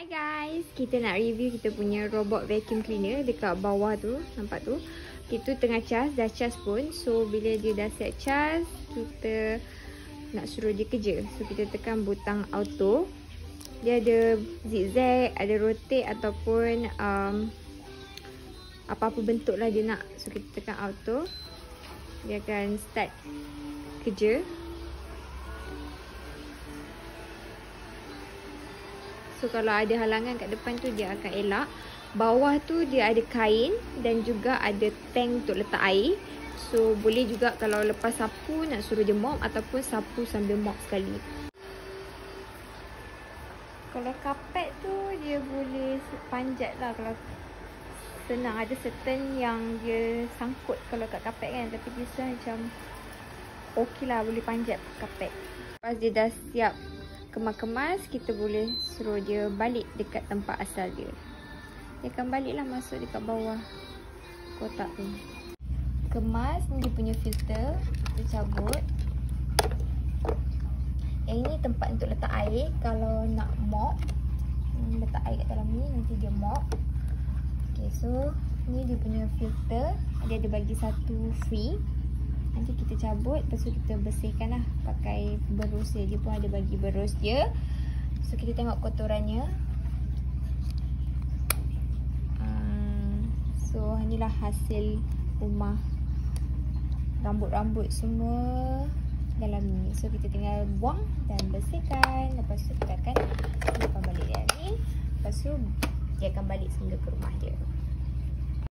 Hi guys, kita nak review kita punya robot vacuum cleaner dekat bawah tu, nampak tu. Kita tengah cas, dah cas pun. So bila dia dah siap cas, kita nak suruh dia kerja. So kita tekan butang auto. Dia ada zigzag, ada rotate ataupun um, apa-apa bentuk lah dia nak. So kita tekan auto. Dia akan start kerja. So kalau ada halangan kat depan tu dia akan elak. Bawah tu dia ada kain dan juga ada tank untuk letak air. So boleh juga kalau lepas sapu nak suruh dia mop ataupun sapu sambil mop sekali. Kalau kapet tu dia boleh panjat lah kalau senang. Ada certain yang dia sangkut kalau kat kapet kan. Tapi dia macam okey lah boleh panjat kapet. Lepas dia dah siap kemas-kemas kita boleh suruh dia balik dekat tempat asal dia. Dia akan baliklah masuk dekat bawah kotak tu. Kemas ni dia punya filter kita cabut. Yang ini tempat untuk letak air. Kalau nak mop letak air kat dalam ni nanti dia mop. Ok so ni dia punya filter. Dia ada bagi satu free Nanti kita cabut. Lepas tu kita bersihkan lah Pakai berus dia. Dia pun ada bagi berus dia. So kita tengok kotorannya. Uh, So inilah hasil rumah. Rambut-rambut semua Dalam ni. So kita tinggal buang Dan bersihkan. Lepas tu kita akan Lepas balik dia ni. Lepas tu Dia akan balik sehingga ke rumah dia